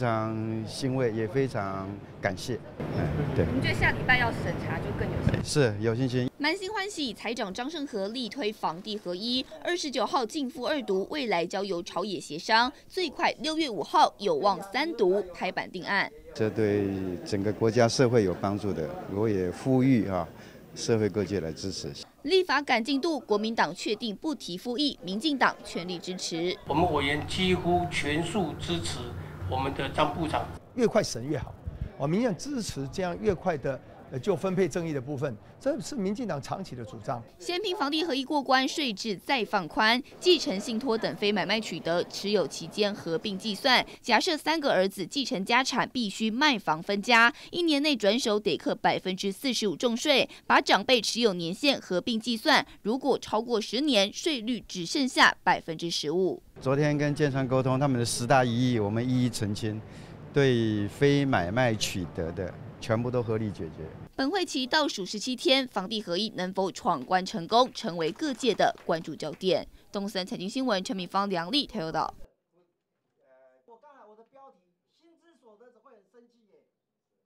非常欣慰，也非常感谢。嗯，对。我们觉得下礼拜要审查就更有信心？是有信心。满心欢喜，财长张盛和力推房地合一，二十九号进赴二读，未来交由朝野协商，最快六月五号有望三读拍板定案。这对整个国家社会有帮助的，我也呼吁啊，社会各界来支持。立法赶进度，国民党确定不提复议，民进党全力支持。我们委员几乎全数支持我们的张部长，越快审越好。我们要支持这样越快的。呃，就分配正义的部分，这是民进党长期的主张。先凭房地合一过关，税制再放宽，继承、信托等非买卖取得、持有期间合并计算。假设三个儿子继承家产，必须卖房分家，一年内转手得课百分之四十五重税。把长辈持有年限合并计算，如果超过十年，税率只剩下百分之十五。昨天跟建商沟通，他们的十大疑义，我们一一澄清。对非买卖取得的。全部都合理解决。本会期倒数十七天，房地合一能否闯关成功，成为各界的关注焦点。东森财经新闻陈敏芳、梁丽报道。